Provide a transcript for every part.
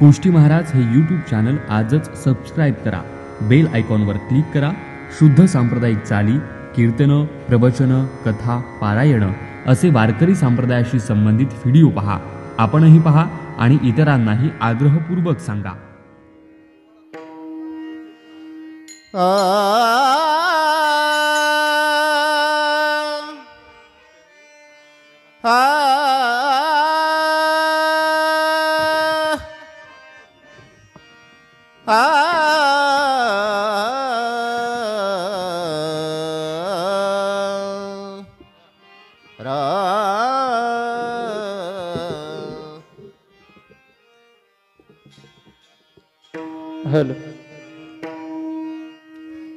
कोष्टी महाराज हे YouTube channel आजच subscribe करा बेल आयकॉनवर क्लिक करा शुद्ध सांप्रदायिक चाली कीर्तनं प्रवचनं कथा पारायणं असे वारकरी संप्रदायाशी संबंधित व्हिडिओ पहा आपणही पहा आणि इतरांनाही आग्रहपूर्वक सांगा हॅलो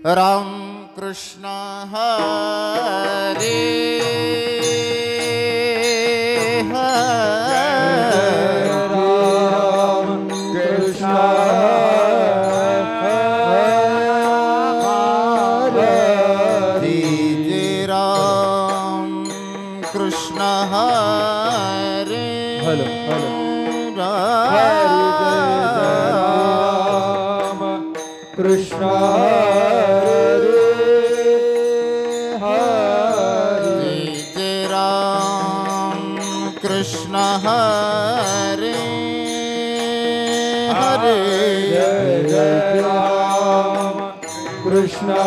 राम कृष्ण हरे। राम कृष्ण हरे। राम। कृष्ण हरे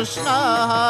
Krishna.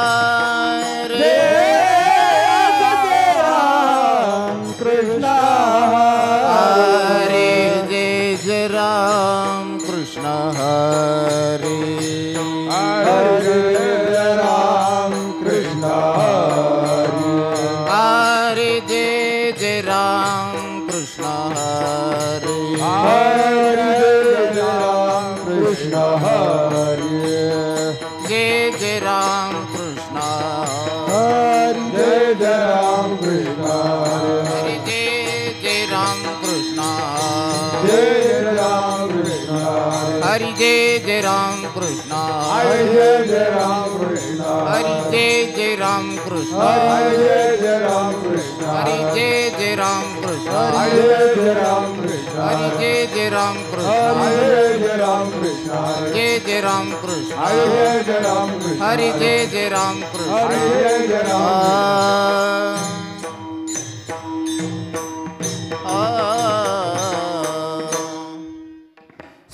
जय जय राम कृष्ण हरि जय जय राम कृष्ण हरे जय जय राम कृष्ण हरि जय जय राम कृष्ण हरे जय जय राम कृष्ण हरि जय जय राम कृष्ण हरे जय जय राम कृष्ण जय जय राम कृष्ण हरे जय जय राम कृष्ण हरि जय जय राम कृष्ण हरे जय जय राम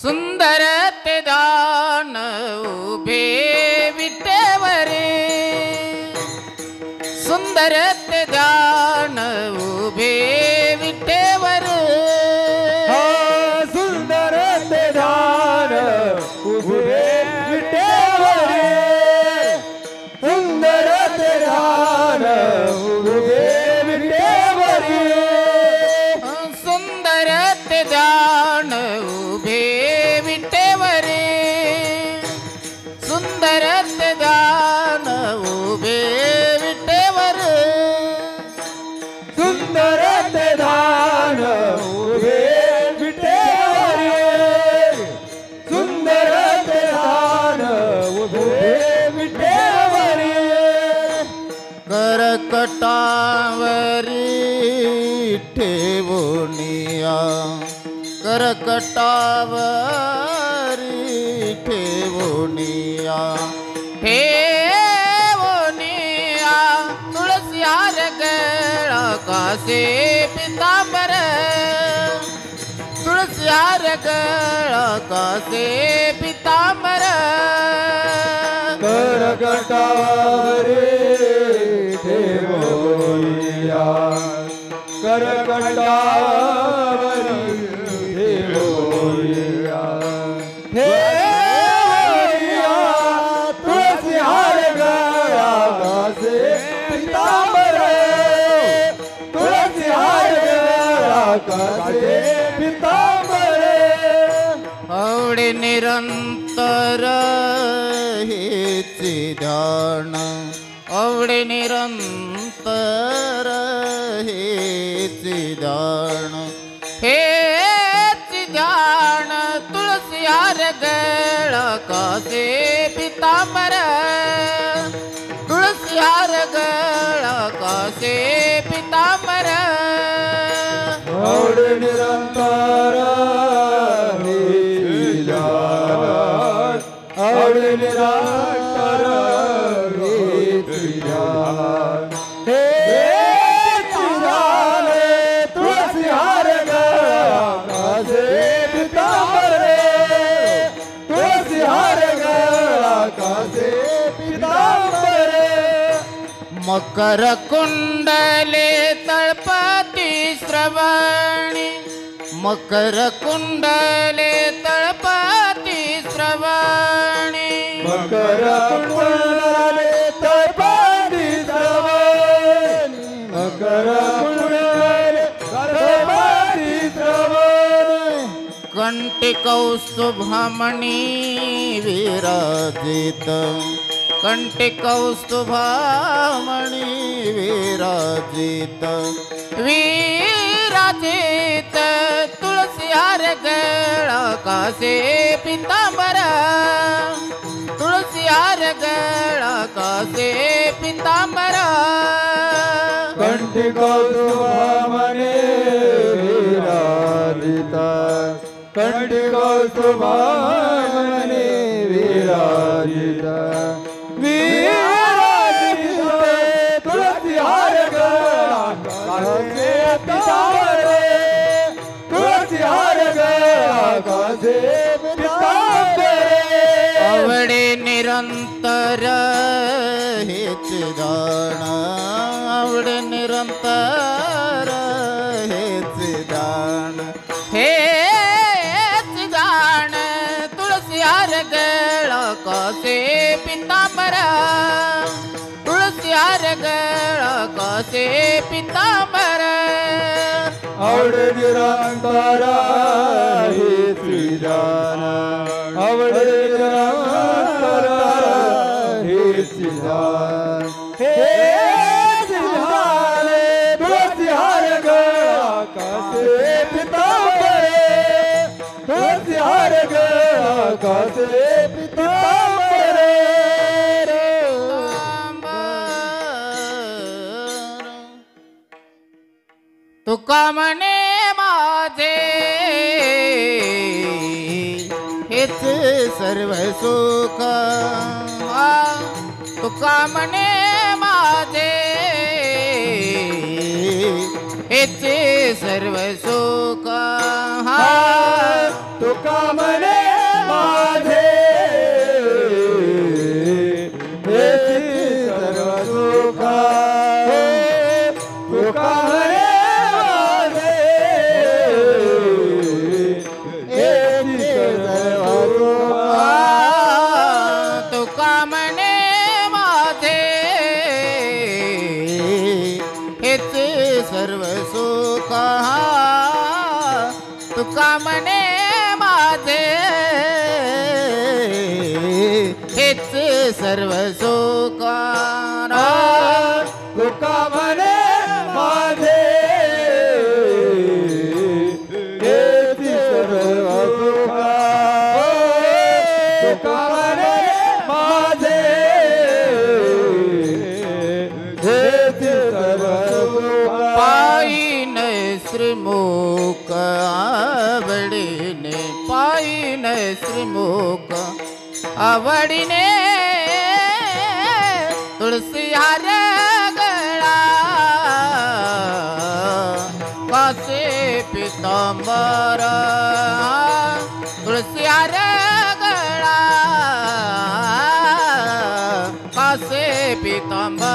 सुंदर ते ठेवोनिया करकटावरी ठेवोनिया ठेवोनिया तुळसी हार गळा कासे पितांबर। तुळसी हार गळा कासे पितांबर। करकटावरे आवडे निरंतर हेचे ध्यान निरंतर हेचे ध्यान हेचे ध्यान तुळसी हार गळ कासे पितांबर तुळसी हार गळ कासे निरंतर मकर कुंडले तळपती श्रवणी. मकर कुंडले तळपती श्रवणी. मकर कुंडले श्रवणी. मकर कुंडले तळपाटी श्रवणी. कंठी कौस्तुभमणी विराजित. कंठी कौस्तुभमणी विराजित विराजित तुळसी हार गळ कासे पितांबर तुळसी हार गळ कासे पितांबर कंठी कौस्तुभामणे विराजिता कंठी कौस्तुभामणे विराजिता विराजिते निरंतर हेच दान आवडे निरंतर हेच दान हेच दान। तुळसी हार गळ कसे पितांबर तुळसी हार गळ कसे पितांबर। आवड निरंतर म्हणे माझे हेच सर्व सुख। आ, कमने माझे हेच सर्व सुख। हा तुका मने माझे हेच सर्व आवडीने। तुलसी हार गळा कासे पितांबर। तुळसी हार गळा कासे पितांबर।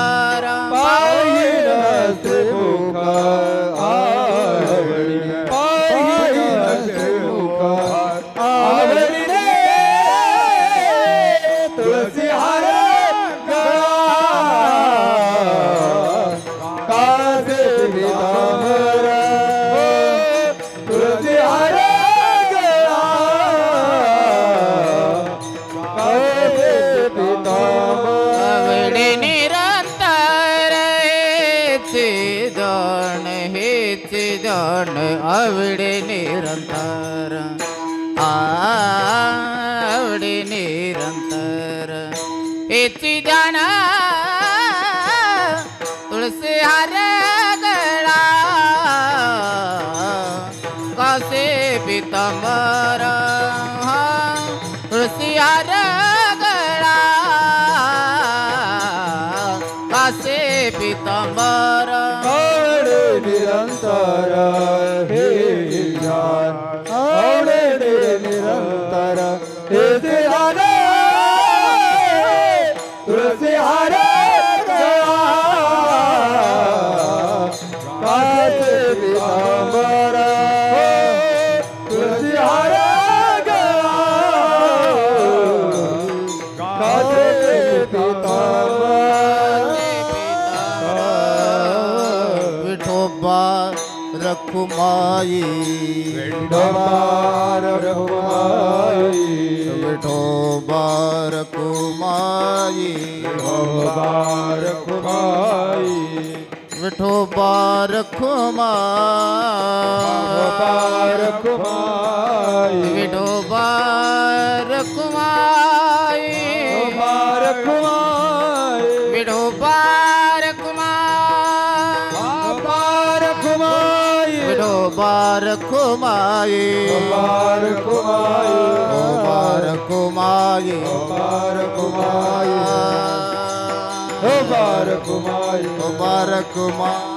तुळसी हार રખુમાઈ વિઠોબા રખુમાઈ વિઠોબા રખુમાઈ વિઠોબા રખુમાઈ વિઠોબા રખુમાઈ રખુમાઈ વિઠોબા રખુમાઈ રખુમાઈ વિઠોબા विठोबा रखुमाई विठोबार रघुमाई विठोबा रखुमाई विठोबार रघुमाई विठोबार रघुमाई विठोबा रखुमाई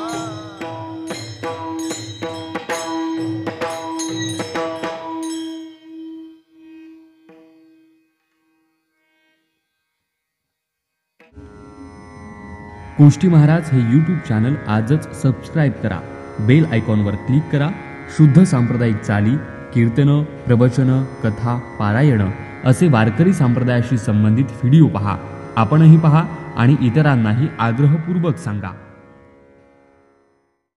कुष्टी महाराज हे यूट्यूब चॅनल आजच सबस्क्राईब करा. बेल आयकॉनवर क्लिक करा. शुद्ध सांप्रदायिक चाली कीर्तनं प्रवचनं कथा पारायणं असे वारकरी संप्रदायाशी संबंधित व्हिडिओ पहा. आपणही पहा आणि इतरांनाही आग्रहपूर्वक सांगा.